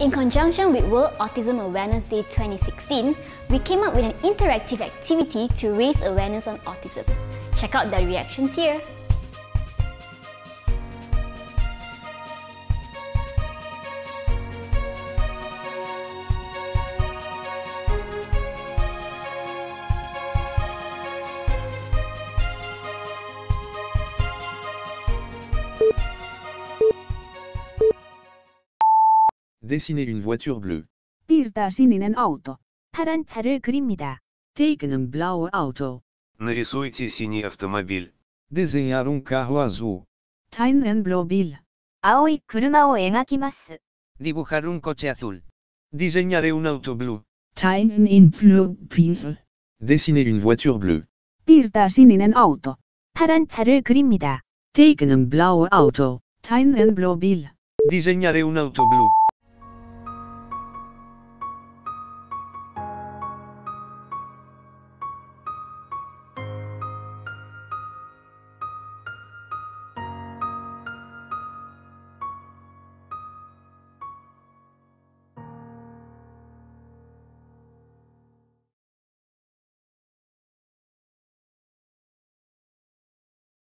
In conjunction with World Autism Awareness Day 2016, we came up with an interactive activity to raise awareness on autism. Check out the reactions here. Dessiner une voiture bleue. Piirtää sininen auto. 파란 차를 그립니다. Take an blaue Auto. Нарисуйте синий автомобиль. Desenhar um carro azul. Tein en blobil. Aoi kuruma o egakimasu. Dibujar un coche azul. Diseñaré un auto blue. Tainen in blue blobil. Dessiner une voiture bleue. Piirtää sininen auto. 파란 차를 그립니다. Take an blaue Auto. Tein en blobil. Diseñaré un auto blue.